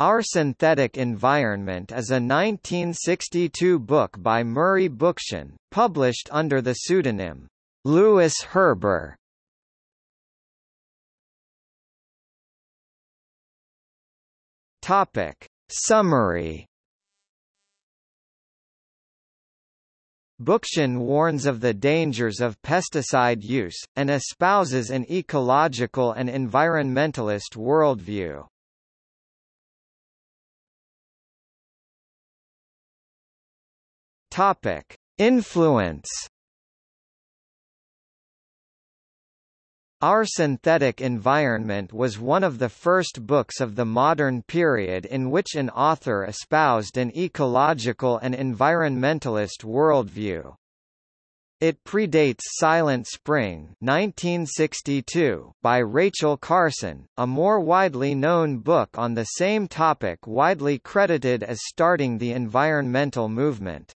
Our Synthetic Environment is a 1962 book by Murray Bookchin, published under the pseudonym, Lewis Herber. Topic. Summary Bookchin warns of the dangers of pesticide use, and espouses an ecological and environmentalist worldview. Topic: Influence. Our Synthetic Environment was one of the first books of the modern period in which an author espoused an ecological and environmentalist worldview. It predates Silent Spring 1962 by Rachel Carson, a more widely known book on the same topic widely credited as starting the environmental movement.